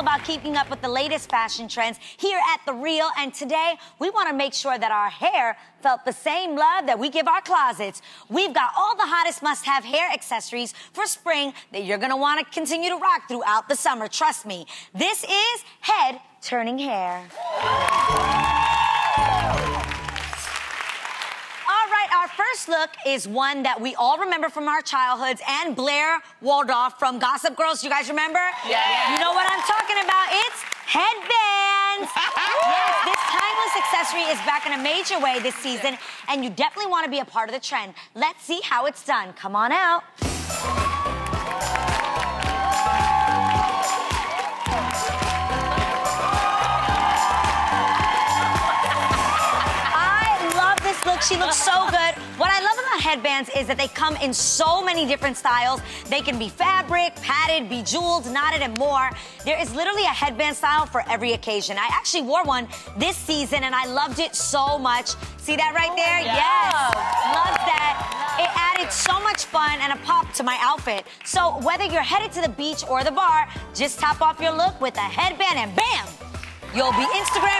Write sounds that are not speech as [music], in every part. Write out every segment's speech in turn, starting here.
about keeping up with the latest fashion trends here at The Real. And today, we want to make sure that our hair felt the same love that we give our closets. We've got all the hottest must-have hair accessories for spring that you're going to want to continue to rock throughout the summer. Trust me. This is Head Turning Hair. Look is one that we all remember from our childhoods and Blair Waldorf from Gossip Girls. You guys remember? Yeah. You know what I'm talking about? It's headbands. [laughs] yes, this timeless accessory is back in a major way this season, and you definitely want to be a part of the trend. Let's see how it's done. Come on out. She looks so good. What I love about headbands is that they come in so many different styles. They can be fabric, padded, bejeweled, knotted, and more. There is literally a headband style for every occasion. I actually wore one this season and I loved it so much. See that right oh there? Yeah. Yes. Love that. It added so much fun and a pop to my outfit. So whether you're headed to the beach or the bar, just top off your look with a headband and bam! You'll be Instagram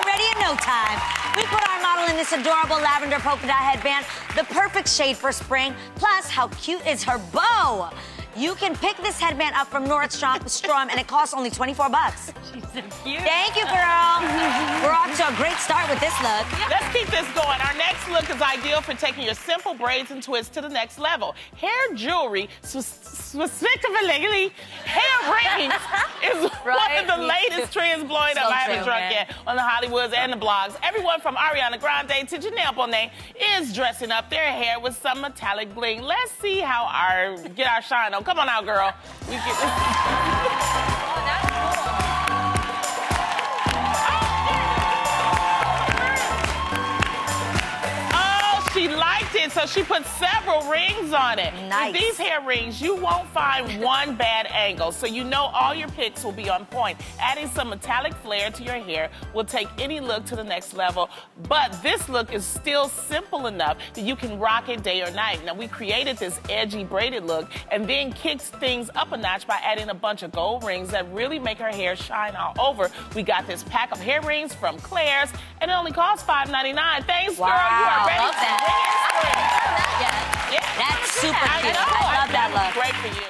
ready in no time. We put our model in this adorable lavender polka dot headband, the perfect shade for spring. Plus, how cute is her bow? You can pick this headband up from Nordstrom, [laughs] and it costs only 24 bucks. [laughs] She's so cute. Thank you, girl. [laughs] We're off to a great start with this look. Let's keep this going. Our next look is ideal for taking your simple braids and twists to the next level. Hair jewelry, specifically hair rings, is right? [laughs] one of the latest trends blowing so up. I haven't drunk man. yet on the Hollywoods and the blogs. Everyone from Ariana Grande to Janelle Monáe is dressing up their hair with some metallic bling. Let's see how our get our shine on Come on out, girl. We get [laughs] it, so she put several rings on it. Nice. With these hair rings, you won't find one bad angle, so you know all your picks will be on point. Adding some metallic flair to your hair will take any look to the next level, but this look is still simple enough that you can rock it day or night. Now, we created this edgy braided look and then kicked things up a notch by adding a bunch of gold rings that really make her hair shine all over. We got this pack of hair rings from Claire's, and it only costs $5.99. Thanks, wow. girl. You are ready Great for you.